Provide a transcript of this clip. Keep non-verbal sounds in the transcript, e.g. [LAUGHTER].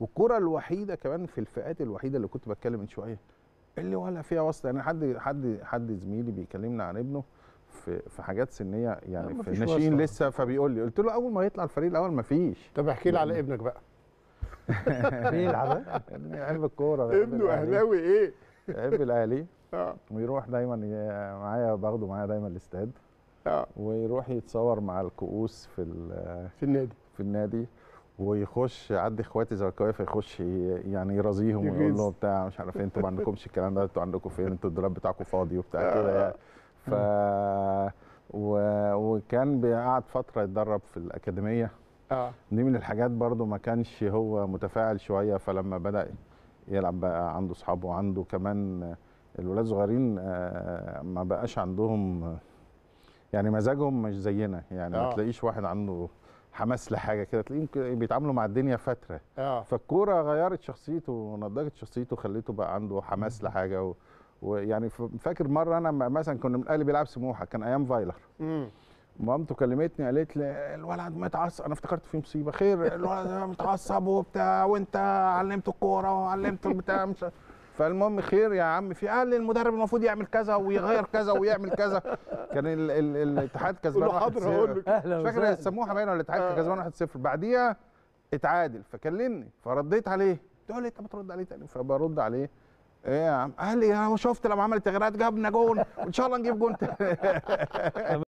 والكرة الوحيدة كمان في الفئات الوحيدة اللي كنت بتكلم من شوية اللي ولا فيها واسطة. يعني حد حد حد زميلي بيكلمنا عن ابنه في في حاجات سنية يعني في مفيش ناشئين واسطة. لسه فبيقول لي قلت له أول ما يطلع الفريق الأول ما فيش طب احكي لي على ابنك بقى. [LAUGHS] بيلعب يحب الكورة بيحب ابنه. أهلاوي إيه؟ يحب الأهلي. [LAUGHS] آه. ويروح دايما معايا باخده معايا دايما الاستاد. آه. ويروح يتصور مع الكؤوس في ال- في النادي. في النادي. ويخش عندي إخواتي زملكاويه فيخش يعني يرازيهم ويقول يغيظ. له بتاع مش عارف إيه، أنتوا ما عندكمش الكلام ده أنتوا عندكم فين؟ أنتوا الدولاب بتاعكم فاضي وبتاع كده يعني. ف و... وكان بيقعد فترة يتدرب في الأكاديمية. آه. دي من الحاجات برضو ما كانش هو متفاعل شوية فلما بدأ يلعب بقى عنده أصحابه وعنده كمان الولاد الصغيرين آه، ما بقاش عندهم يعني مزاجهم مش زينا يعني. ما آه. تلاقيش واحد عنده حماس لحاجة كده تلاقيهم بيتعاملوا مع الدنيا فترة. آه. فالكورة غيرت شخصيته ونضجت شخصيته خليته بقى عنده حماس لحاجة و... ويعني فاكر مرة أنا مثلا كنا من الاهلي بيلعب سموحة كان أيام فايلر. امم مامته كلمتني قالت لي الولد متعصب أنا افتكرت في مصيبة خير الولد متعصب وبتاع وأنت علمته الكورة وعلمته البتاع مش فالمهم خير يا عم في قال لي المدرب المفروض يعمل كذا ويغير كذا ويعمل كذا. كان ال ال الاتحاد كسبان قول له حاضر 1-0. هقول لك. أهلا مش فاكر السموحة باين ولا الاتحاد آه. كسبان 1-0 بعديها اتعادل فكلمني فرديت عليه. تقول لي انت بترد عليه تاني؟ فبرد عليه. إيه يا عم؟ قال لي أنا شفت لما عمل تغييرات جابنا جون وإن شاء الله نجيب جون تاني. [LAUGHS]